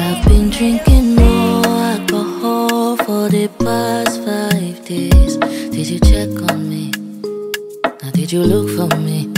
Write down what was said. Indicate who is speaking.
Speaker 1: I've been drinking more alcohol for the past five days. Did you check on me? Now, did you look for me?